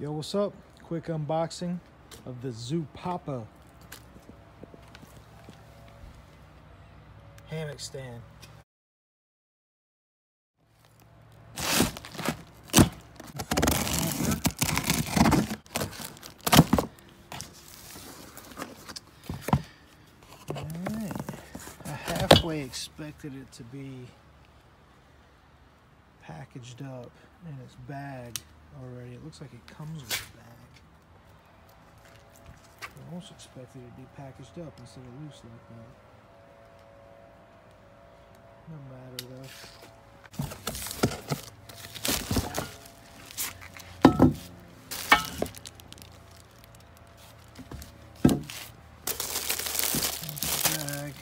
Yo, what's up? Quick unboxing of the Zoo Papa hammock stand. Alright. I halfway expected it to be packaged up in its bag already. It looks like it comes with a bag. I almost expected it to be packaged up instead of loose like that. No matter though. There's the bag.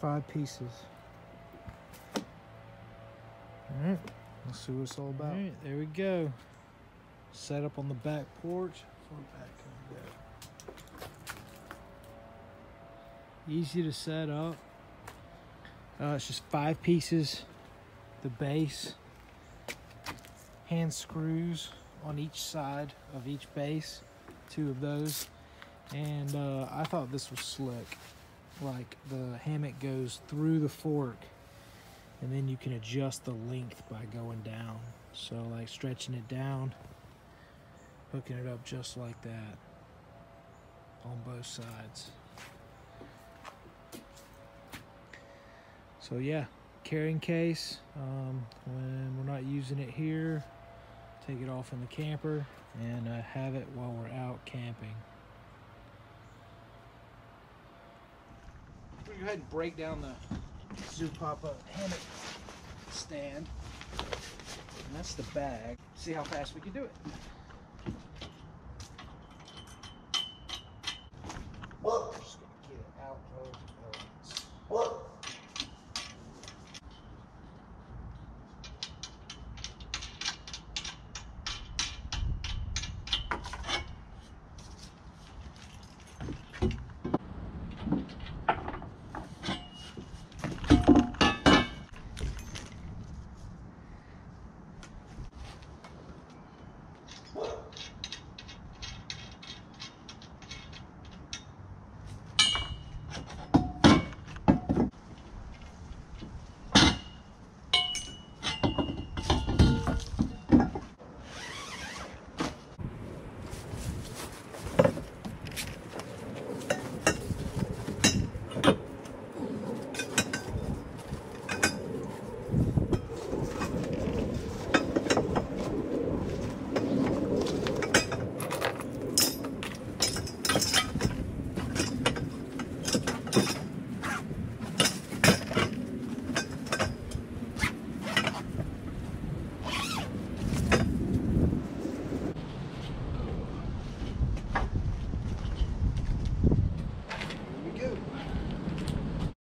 Five pieces. Alright, let's see what it's all about. Alright, there we go. Set up on the back porch. Far back can we go. Easy to set up. Uh, it's just five pieces. The base, hand screws on each side of each base, two of those. And uh, I thought this was slick like the hammock goes through the fork and then you can adjust the length by going down. So like stretching it down hooking it up just like that on both sides. So yeah carrying case um, when we're not using it here take it off in the camper and uh, have it while we're out camping go ahead and break down the Zoo Papa hammock stand. And that's the bag. See how fast we can do it.